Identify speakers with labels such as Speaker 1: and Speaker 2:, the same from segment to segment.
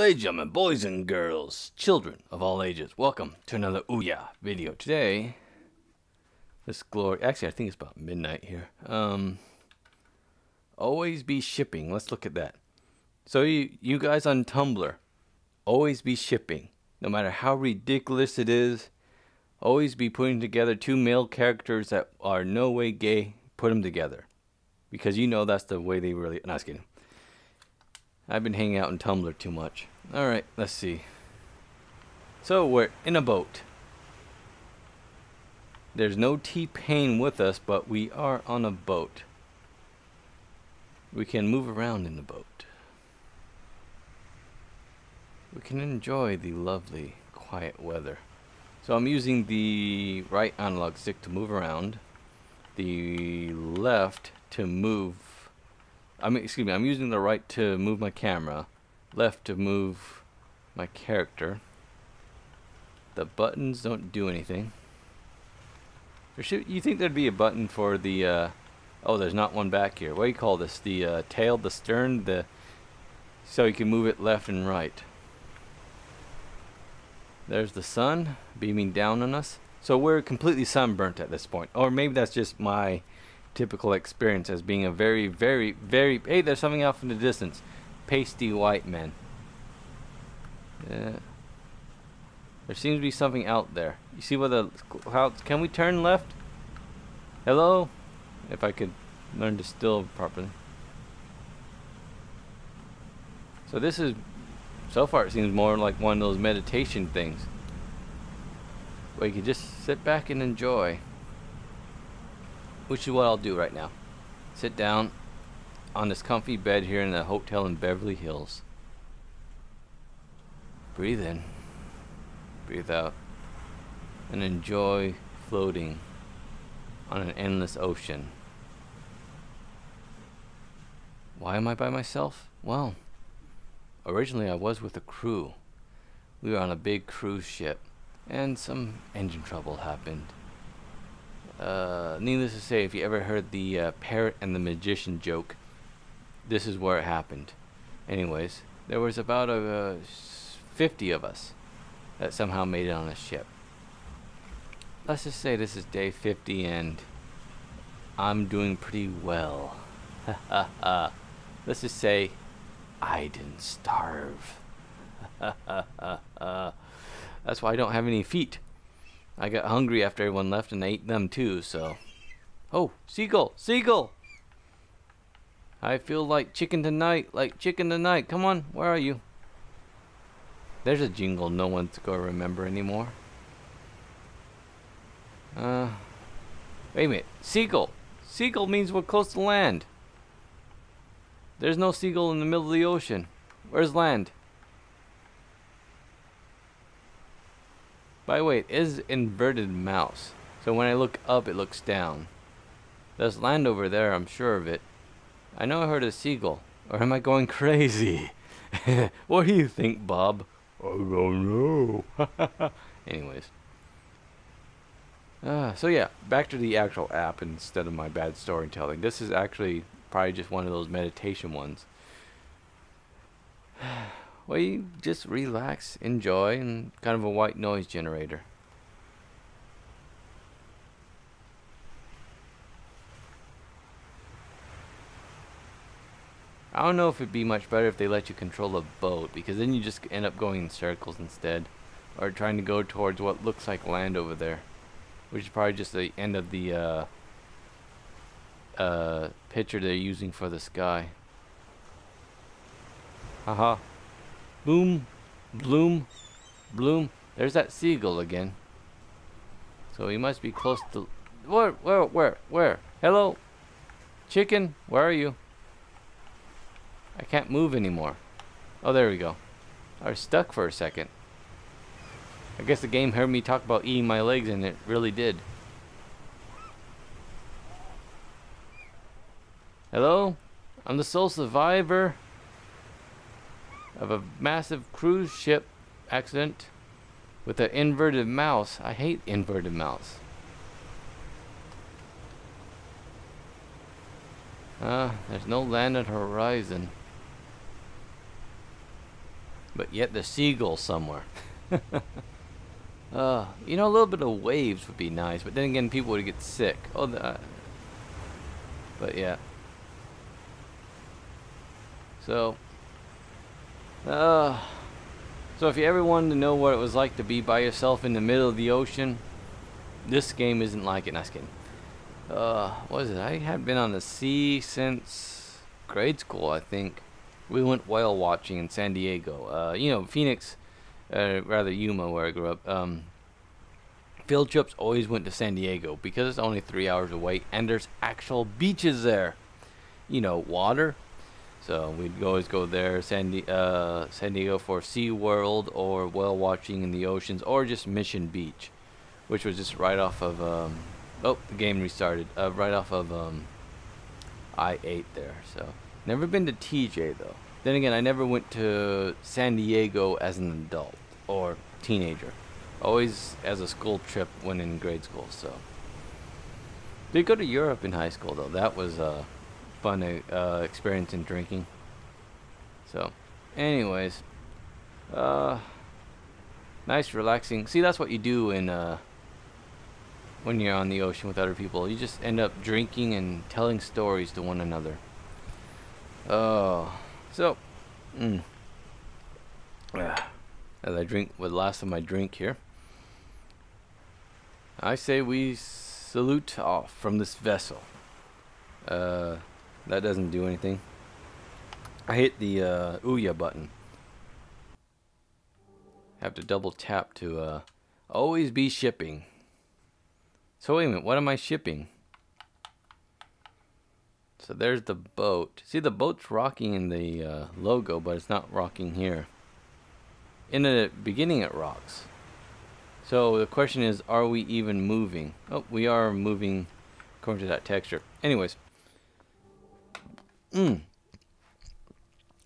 Speaker 1: ladies and gentlemen, boys and girls, children of all ages, welcome to another Ouya video. Today, this glory, actually I think it's about midnight here. Um, always be shipping, let's look at that. So you, you guys on Tumblr, always be shipping. No matter how ridiculous it is, always be putting together two male characters that are no way gay, put them together. Because you know that's the way they really, not kidding. I've been hanging out in Tumblr too much. Alright, let's see. So we're in a boat. There's no T-Pain with us, but we are on a boat. We can move around in the boat. We can enjoy the lovely, quiet weather. So I'm using the right analog stick to move around, the left to move I mean, excuse me, I'm using the right to move my camera, left to move my character. The buttons don't do anything. There should, you think there'd be a button for the, uh, oh, there's not one back here. What do you call this? The uh, tail, the stern, the, so you can move it left and right. There's the sun beaming down on us. So we're completely sunburnt at this point. Or maybe that's just my typical experience as being a very, very, very. Hey, there's something off in the distance. Pasty white men. Yeah. There seems to be something out there. You see what the can we turn left? Hello? If I could learn to still properly. So this is so far it seems more like one of those meditation things. Where you can just sit back and enjoy which is what I'll do right now. Sit down on this comfy bed here in the hotel in Beverly Hills. Breathe in, breathe out, and enjoy floating on an endless ocean. Why am I by myself? Well, originally I was with a crew. We were on a big cruise ship, and some engine trouble happened. Uh, needless to say, if you ever heard the uh, parrot and the magician joke, this is where it happened. Anyways, there was about a, uh, 50 of us that somehow made it on a ship. Let's just say this is day 50 and I'm doing pretty well. Let's just say I didn't starve. That's why I don't have any feet. I got hungry after everyone left and I ate them too, so. Oh, seagull! Seagull! I feel like chicken tonight, like chicken tonight. Come on, where are you? There's a jingle no one's gonna remember anymore. Uh, wait a minute. Seagull! Seagull means we're close to land. There's no seagull in the middle of the ocean. Where's land? By the way, it is inverted mouse. So when I look up, it looks down. There's land over there, I'm sure of it. I know I heard a seagull. Or am I going crazy? what do you think, Bob? I don't know. Anyways. Uh, so yeah, back to the actual app instead of my bad storytelling. This is actually probably just one of those meditation ones. Well, you just relax, enjoy, and kind of a white noise generator. I don't know if it'd be much better if they let you control a boat, because then you just end up going in circles instead. Or trying to go towards what looks like land over there. Which is probably just the end of the uh, uh, picture they're using for the sky. Haha. Boom, bloom, bloom. There's that seagull again. So he must be close to... Where, where, where, where? Hello? Chicken, where are you? I can't move anymore. Oh, there we go. I was stuck for a second. I guess the game heard me talk about eating my legs and it really did. Hello? I'm the sole survivor of a massive cruise ship accident with an inverted mouse. I hate inverted mouse. Ah, uh, there's no land at horizon. but yet the seagulls somewhere. uh, you know, a little bit of waves would be nice, but then again, people would get sick. Oh, the, uh, but yeah. So, uh, so if you ever wanted to know what it was like to be by yourself in the middle of the ocean, this game isn't like it. Not kidding. Uh, what is it? I had been on the sea since grade school, I think. We went whale watching in San Diego. Uh, you know, Phoenix, uh, rather Yuma, where I grew up. Um, field trips always went to San Diego because it's only three hours away, and there's actual beaches there. You know, water, so we'd always go there, San, Di uh, San Diego for Sea World or whale watching in the oceans or just Mission Beach, which was just right off of, um, oh, the game restarted, uh, right off of um, I-8 there. So never been to TJ though. Then again, I never went to San Diego as an adult or teenager. Always as a school trip when in grade school. So did go to Europe in high school though. That was uh, fun uh, experience in drinking. So, anyways, uh, nice, relaxing. See, that's what you do in uh, when you're on the ocean with other people. You just end up drinking and telling stories to one another. Oh, so, mm. as I drink with last of my drink here, I say we salute off from this vessel. Uh, that doesn't do anything. I hit the uh, Ouya button. Have to double tap to uh, always be shipping. So wait a minute, what am I shipping? So there's the boat. See, the boat's rocking in the uh, logo, but it's not rocking here. In the beginning, it rocks. So the question is, are we even moving? Oh, we are moving according to that texture. Anyways. Mmm.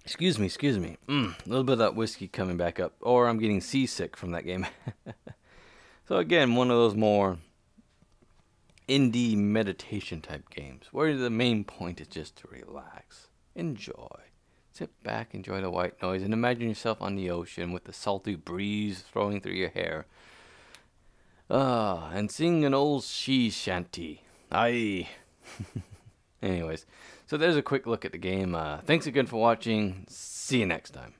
Speaker 1: Excuse me, excuse me. Mmm. A little bit of that whiskey coming back up. Or I'm getting seasick from that game. so again, one of those more indie meditation type games where the main point is just to relax, enjoy, sit back, enjoy the white noise, and imagine yourself on the ocean with the salty breeze throwing through your hair. Ah, and sing an old sea shanty. Aye. Anyways, so there's a quick look at the game. Uh, thanks again for watching. See you next time.